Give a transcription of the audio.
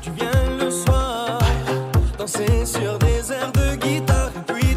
Tu viens le soir danser sur des airs de guitare et puis